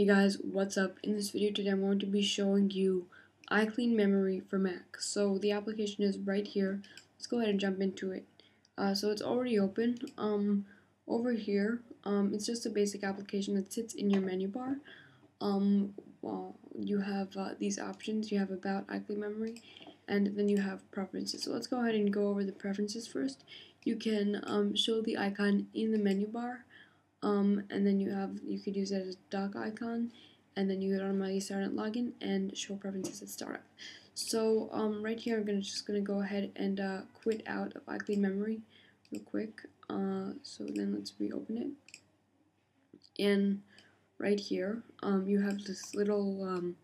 Hey guys, what's up? In this video today I'm going to be showing you iCleanMemory for Mac. So the application is right here. Let's go ahead and jump into it. Uh, so it's already open. Um, over here, um, it's just a basic application that sits in your menu bar. Um, well, you have uh, these options. You have About iCleanMemory, and then you have Preferences. So let's go ahead and go over the preferences first. You can um, show the icon in the menu bar um, and then you have you could use it as a dock icon and then you could automatically start at login and show preferences at startup. So um, right here I'm gonna just gonna go ahead and uh, quit out of iCleanMemory real quick. Uh, so then let's reopen it. And right here um, you have this little um,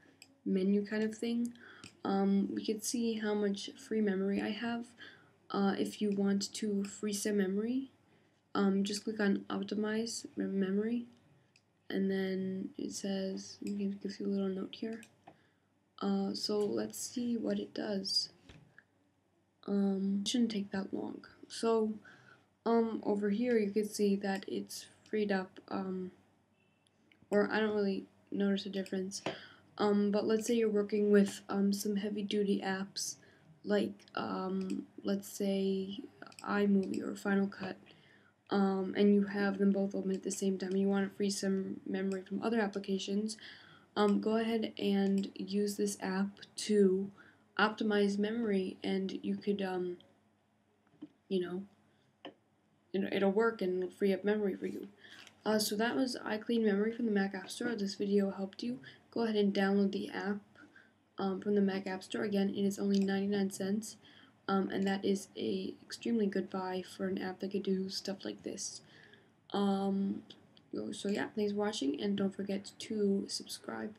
menu kind of thing. Um, we can see how much free memory I have. Uh, if you want to free some memory um, just click on optimize memory and then it says it gives you a little note here. Uh, so let's see what it does. Um, it shouldn't take that long. So um, over here you can see that it's freed up um, or I don't really notice a difference. Um, but let's say you're working with um, some heavy duty apps like um, let's say iMovie or Final Cut um, and you have them both open at the same time, you want to free some memory from other applications, um, go ahead and use this app to optimize memory, and you could, um, you know, it'll work and free up memory for you. Uh, so that was iCleanMemory from the Mac App Store. This video helped you, go ahead and download the app um, from the Mac App Store. Again, it is only 99 cents. Um, and that is a extremely good buy for an app that could do stuff like this. Um, so yeah, thanks for watching, and don't forget to subscribe.